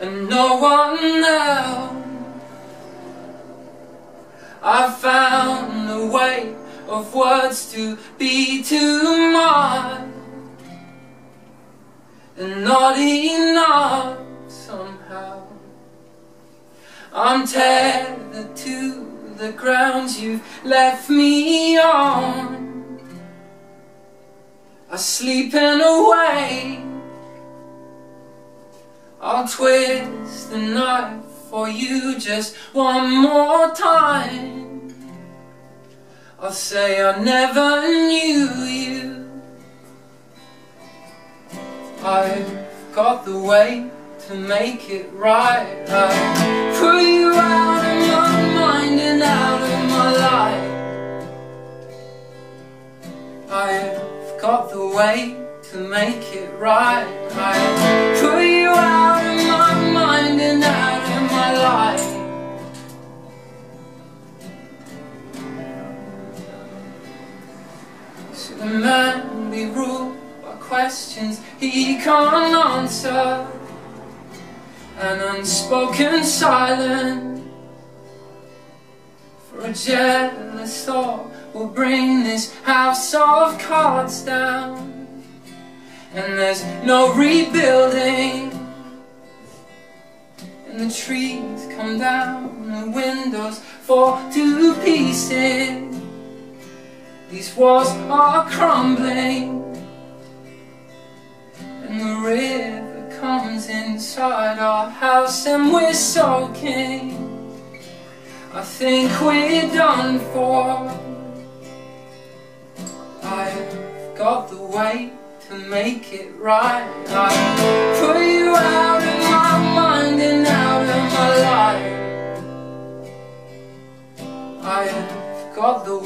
and no one else. I found a way of words to be too much and not enough somehow. I'm tethered to the ground you've left me on. I sleep in awake. I'll twist the knife for you just one more time. I'll say I never knew you. I've got the way to make it right. I put you out of my mind and out of my life. I've got the way to make it right. I put life. So the man be ruled by questions he can't answer, an unspoken silence. For a jealous thought will bring this house of cards down. And there's no rebuilding The trees come down The windows fall to pieces. These walls are crumbling And the river comes inside our house And we're soaking. I think we're done for. I've got the weight to make it right. I put you out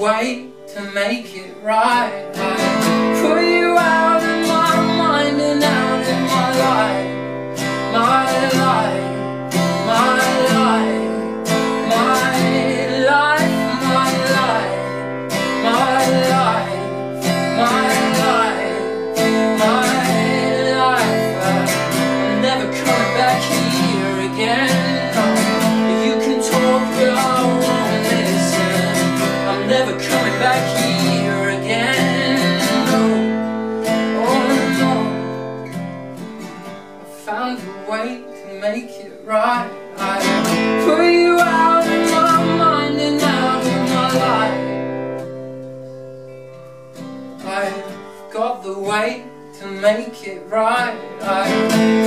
weight to make it right. I put you out of my mind and out of my life. My life, my life, my life, my life, my life, my life, my life. I'm never coming back here again. Found a way to make it right. I put you out of my mind and out of my life. I've got the way to make it right. I